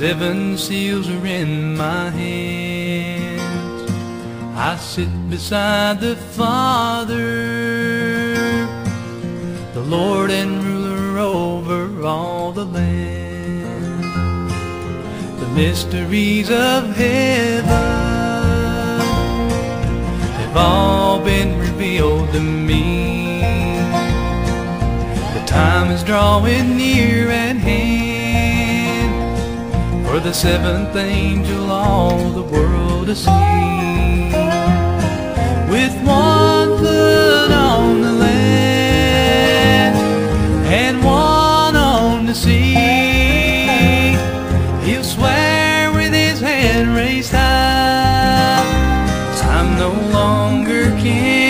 seven seals are in my hands. I sit beside the Father, the Lord and ruler over all the land. The mysteries of heaven have all been revealed to me. The time is drawing near at hand for the seventh angel all the world to see. With one foot on the land and one on the sea, he'll swear with his hand raised high, time no longer can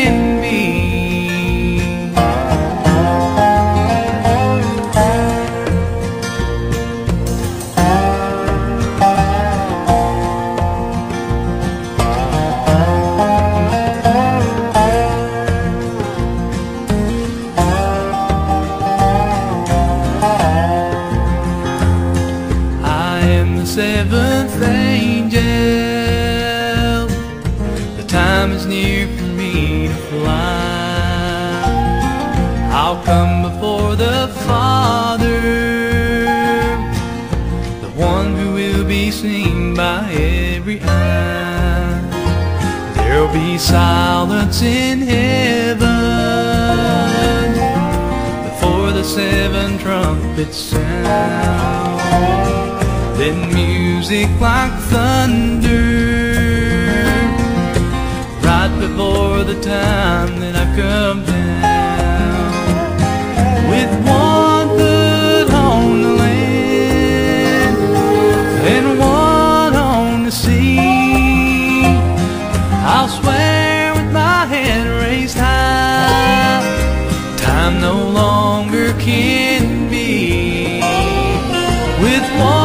seventh angel. The time is near for me to fly. I'll come before the Father, the one who will be seen by every eye. There'll be silence in heaven before the seven trumpets sound. Then music like thunder. Right before the time that I come down. With one foot on the land And one on the sea. I'll swear with my hand raised high. Time no longer can be. With one